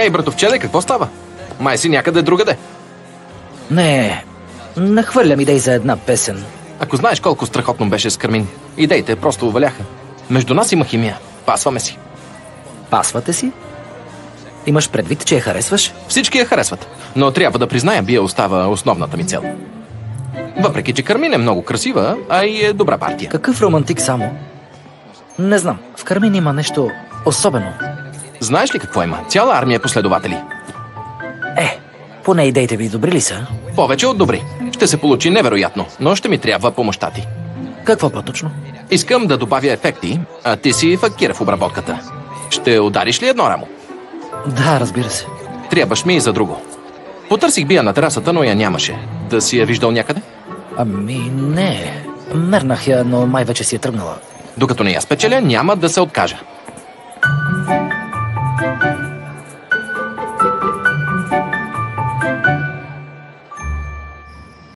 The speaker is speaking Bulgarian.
Ей, братовчеде, какво става? Май си някъде другаде. Не, нахвърлям идеи за една песен. Ако знаеш колко страхотно беше с Кармин, идеите просто уваляха. Между нас има химия. Пасваме си. Пасвате си? Имаш предвид, че я харесваш? Всички я харесват. Но трябва да призная, Бия остава основната ми цел. Въпреки, че Кармин е много красива, а и е добра партия. Какъв романтик само? Не знам, в Кармин има нещо особено. Знаеш ли какво има? Цяла армия последователи. Е, поне идеите ви добри ли са? Повече от добри. Ще се получи невероятно, но ще ми трябва помощта ти. Какво по-точно? Искам да добавя ефекти, а ти си факира в обработката. Ще удариш ли едно рамо? Да, разбира се. Трябваш ми и за друго. Потърсих бия на терасата, но я нямаше. Да си я виждал някъде? Ами не. Мернах я, но май вече си е тръгнала. Докато не я спечеля, няма да се откажа. Thank you.